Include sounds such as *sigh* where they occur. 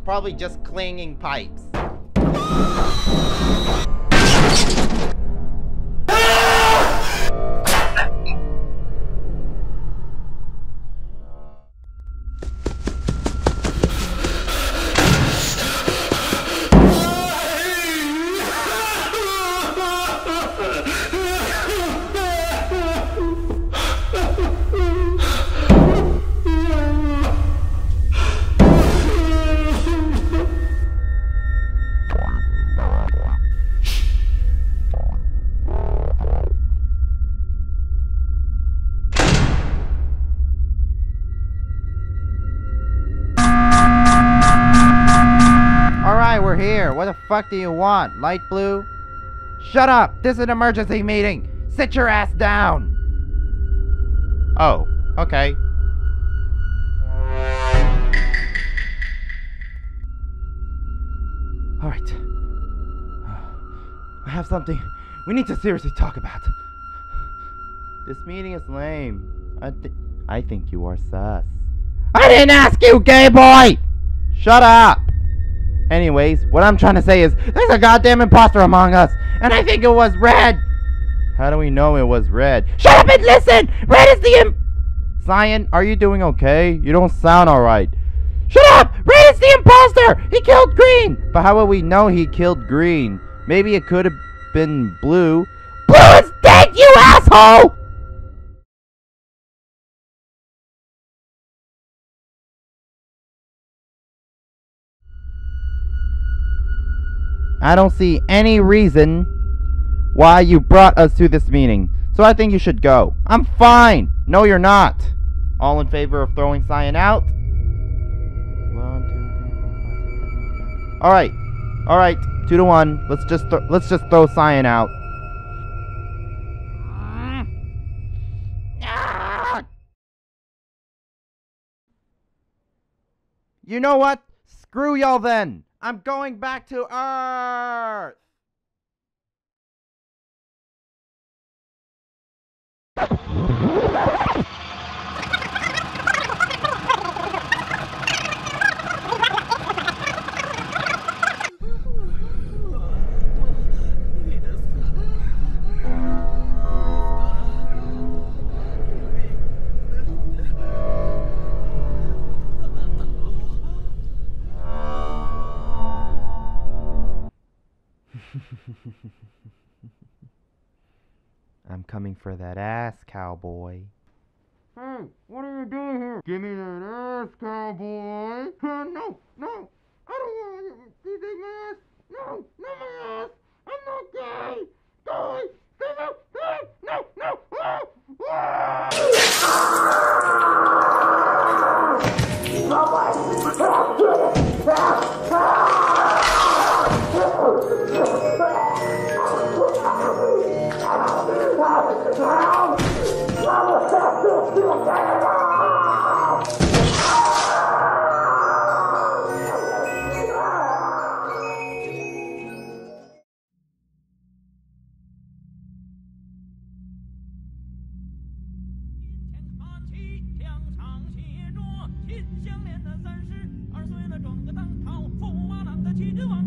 probably just clanging pipes. Here. What the fuck do you want? Light blue? Shut up! This is an emergency meeting! Sit your ass down! Oh, okay. Alright. *sighs* I have something we need to seriously talk about. This meeting is lame. I, th- I think you are sus. I didn't ask you, gay boy! Shut up! Anyways, what I'm trying to say is, there's a goddamn imposter among us, and I think it was Red! How do we know it was Red? Shut up and listen! Red is the imp- Cyan, are you doing okay? You don't sound alright. Shut up! Red is the imposter! He killed Green! But how will we know he killed Green? Maybe it could have been Blue. Blue is dead, you asshole! I don't see any reason why you brought us to this meeting. So I think you should go. I'm fine. No, you're not. All in favor of throwing Cyan out? One, two, three, four, five, six, seven, eight, nine. All right. All right. Two to one. Let's just let's just throw Cyan out. You know what? Screw y'all then. I'm going back to Earth. *laughs* I'm coming for that ass, cowboy. Hey, what are you doing here? Give me that ass, cowboy. Uh, no, no, I don't want you to take my ass. No, not my ass. 今将年的三十二岁了，整个当朝驸马郎的亲王。